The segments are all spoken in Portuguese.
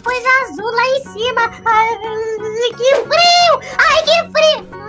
coisa azul lá em cima. Ai, que frio! Ai, que frio!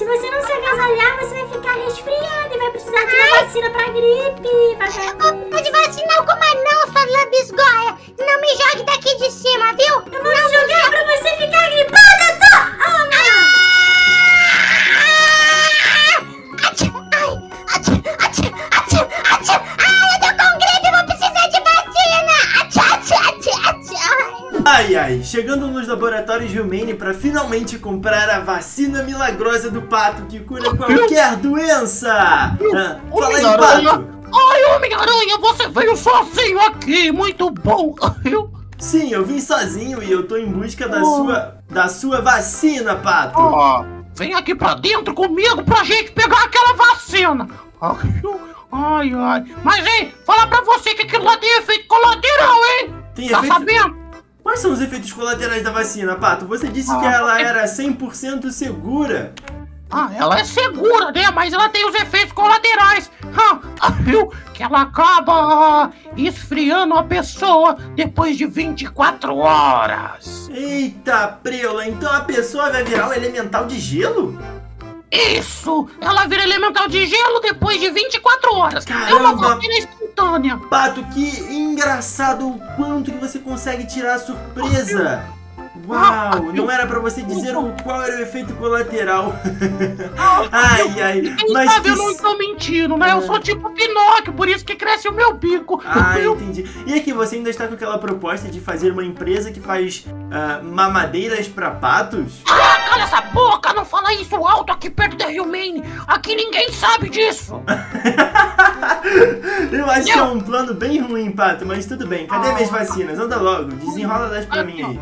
Se... Você não se agasalhar, você vai ficar resfriada e vai precisar de uma vacina pra gripe. Pra Não pode vacinar com mais não, sua lambisgoia. Não me jogue daqui de cima, viu? Eu vou te jogar pra você ficar chegando nos laboratórios Humane para finalmente comprar a vacina milagrosa do pato que cura qualquer doença! Ah, fala aí, pato! Ai, Homem-Aranha, você veio sozinho aqui, muito bom. Eu, Sim, eu vim sozinho e eu tô em busca da Oh. sua da sua vacina, pato! ó, vem aqui pra dentro comigo pra gente pegar aquela vacina. Ai, ai, ai. Mas, hein, falar pra você que aquilo lá tem efeito colateral, hein? Tem Tá efeito... sabendo? Quais são os efeitos colaterais da vacina, pato? Você disse que Ah, ela é- era 100% segura. Ah, ela é segura, né? Mas ela tem os efeitos colaterais. Ah, viu? Que ela acaba esfriando a pessoa depois de 24 horas. Eita, preula, então a pessoa vai virar um elemental de gelo? Isso! Ela vira elemental de gelo depois de 24 horas. É Caramba! uma vacina instantânea. Pato, que engraçado o quanto que você consegue tirar a surpresa! Uau, não era pra você dizer o qual era o efeito colateral. ai, ai, Quem mas sabe que... eu não estou mentindo, né? Eu sou tipo Pinóquio, por isso que cresce o meu bico. Ah, Eu- entendi. E aqui, você ainda está com aquela proposta de fazer uma empresa que faz ah, mamadeiras pra patos? Ah, cala essa boca! Não fala isso alto aqui perto da Humane! Aqui ninguém sabe disso! Eu acho que é um plano bem ruim, Pato, mas tudo bem. Cadê Ah. minhas vacinas? Anda logo, desenrola elas pra mim aí.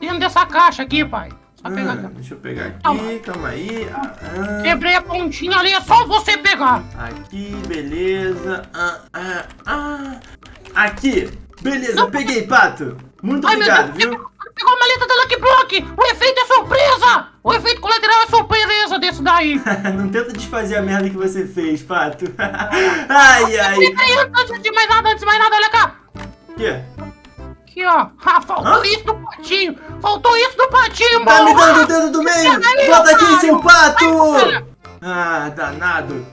Dentro dessa caixa aqui, pai. Ah, aqui. deixa eu pegar Calma. aqui, calma aí. Ah, ah. Quebrei a pontinha ali, é só você pegar. Aqui, beleza. Ah, ah, ah. Aqui, beleza, peguei, Pato. Muito Ai, obrigado, viu? pegou a maleta da Lucky Block! O efeito é surpresa! O efeito colateral é surpresa desse daí! Não tenta desfazer a merda que você fez, Pato. ai, ai. Peraí, antes de mais nada, antes de mais nada, olha cá! Quê? Aqui, ó. Ah, faltou Hã? isso do patinho! Faltou isso do patinho, Tá me dando o dedo do meio! Bota aqui, seu pato! Ai, Ah, danado.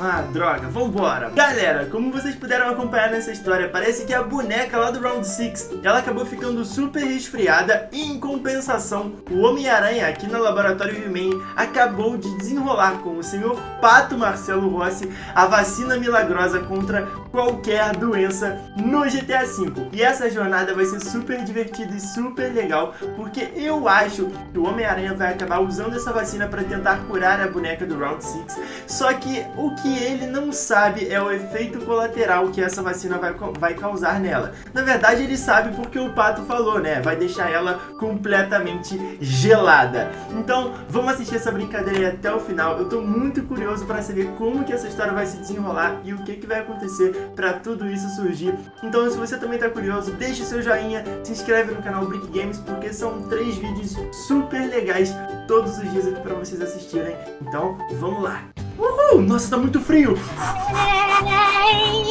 Ah, droga, vambora. Galera, como vocês puderam acompanhar nessa história, parece que a boneca lá do Round 6, ela acabou ficando super resfriada e em compensação, o Homem-Aranha aqui no Laboratório He-Man acabou de desenrolar com o senhor Pato Marcelo Rossi a vacina milagrosa contra qualquer doença no GTA V. E essa jornada vai ser super divertida e super legal, porque eu acho que o Homem-Aranha vai acabar usando essa vacina para tentar curar a boneca do Round 6. Só que o que ele não sabe é o efeito colateral que essa vacina vai, vai causar nela. Na verdade, ele sabe porque o Pato falou, né? Vai deixar ela completamente gelada. Então, vamos assistir essa brincadeira até o final. Eu tô muito curioso para saber como que essa história vai se desenrolar e o que que vai acontecer para tudo isso surgir. Então, se você também tá curioso, deixa o seu joinha, se inscreve no canal Brick Games porque são três vídeos super legais todos os dias aqui para vocês assistirem. Então, vamos lá. Uhul! Nossa, tá muito frio!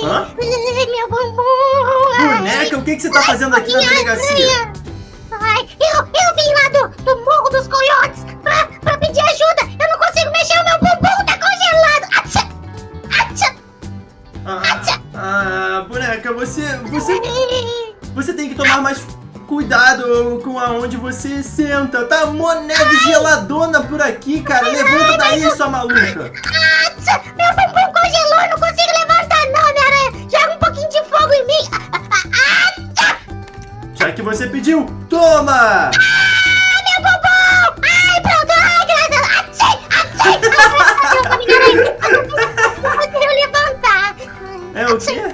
Hã? Meu bumbum. Boneca, o que, que você tá fazendo aqui na delegacia? Ai, eu, eu vim lá do, do Morro dos Coiotes você. Você. Você tem que tomar mais cuidado com aonde você senta. Tá mó neve geladona por aqui, cara. Levanta daí, sua maluca. Meu bumbum congelou, não consigo levantar não, minha aranha. Joga um pouquinho de fogo em mim. Já que você pediu, toma! É o quê?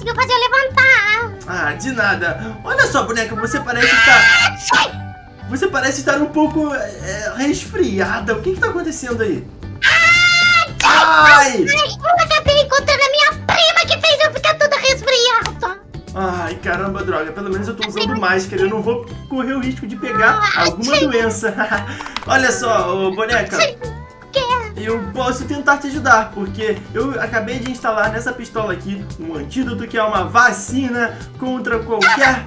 Conseguiu fazer eu levantar. Ah, de nada. Olha só, boneca, você parece estar. Você parece estar um pouco é, resfriada. O que que tá acontecendo aí? Ai! Ai, eu acabei encontrando a minha prima que fez eu ficar toda resfriada. Ai, caramba, droga. Pelo menos eu tô usando máscara. Eu não vou correr o risco de pegar Ah, alguma doença. Olha só, ô, boneca. Eu posso tentar te ajudar, porque eu acabei de instalar nessa pistola aqui um antídoto que é uma vacina contra qualquer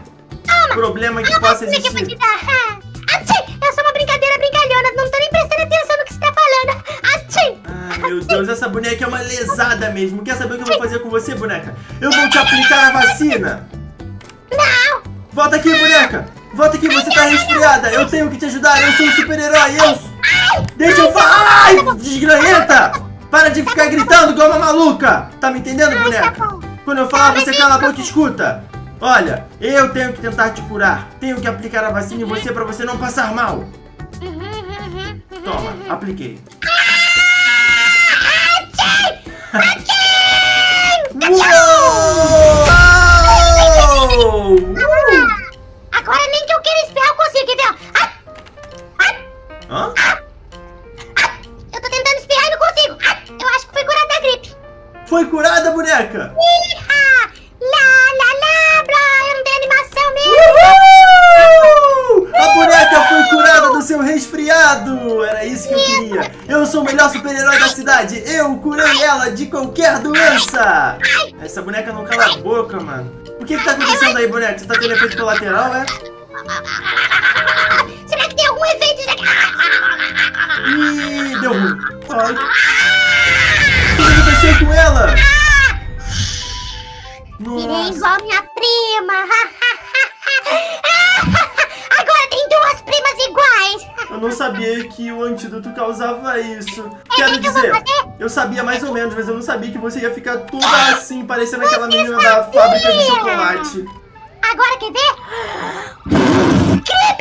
problema que possa é que eu existir. Ah, Atchim! É só uma brincadeira brincalhona. Não tô nem prestando atenção no que você tá falando. Atchim! Ai, meu Deus, essa boneca é uma lesada mesmo. Quer saber o que eu vou fazer com você, boneca? Eu vou te aplicar a vacina. Não! Volta aqui, boneca. Volta aqui, você tá resfriada. Eu tenho que te ajudar. Eu sou um super-herói. Eu... de ficar gritando igual uma maluca. Tá me entendendo, boneca? tá bom. Quando eu falar, você cala a boca e escuta. Olha, eu tenho que tentar te curar. Tenho que aplicar a vacina em você pra você não passar mal. Uhum, uhum, uhum. Toma, apliquei. Foi curada, boneca? Iha! Lá, lá, lá, blá, eu não tenho animação mesmo. Uhul! A boneca foi curada do seu resfriado! Era isso que eu queria! Eu sou o melhor super-herói da cidade! Eu curei ela de qualquer doença! Essa boneca não cala a boca, mano! O que que tá acontecendo aí, boneca? Você tá tendo efeito colateral, é? Será que tem algum efeito? Ih, deu ruim! Ai. O que aconteceu com ela? Virei Nossa! igual minha prima. Agora tem duas primas iguais. Eu não sabia que o antídoto causava isso. É, Quero que dizer, eu sabia mais ou menos, mas eu não sabia que você ia ficar toda assim, parecendo aquela menina da fábrica de chocolate. Agora quer ver? Ai,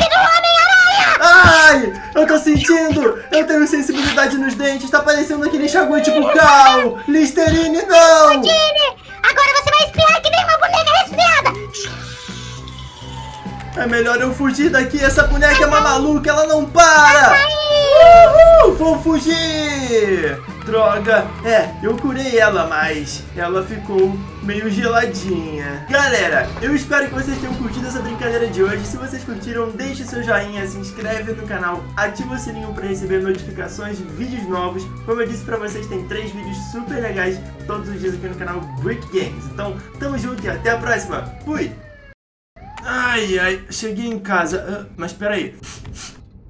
eu tô sentindo! Eu tenho sensibilidade nos dentes, tá parecendo aquele enxaguante bucal! Listerine, não! Tire! Agora você vai espirrar que nem uma boneca resfriada! É melhor eu fugir daqui, essa boneca é uma maluca, ela não para! Uhul, vou fugir! Droga, é, eu curei ela, mas ela ficou meio geladinha. Galera, eu espero que vocês tenham curtido essa brincadeira de hoje. Se vocês curtiram, deixe seu joinha, se inscreve no canal, ativa o sininho para receber notificações de vídeos novos. Como eu disse pra vocês, tem três vídeos super legais todos os dias aqui no canal Brick Games. Então, tamo junto e até a próxima. Fui! Ai, ai, cheguei em casa. Ah, mas peraí.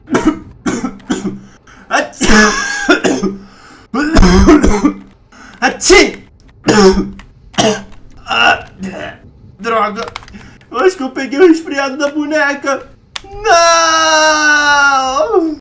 Ati- Ah, Droga!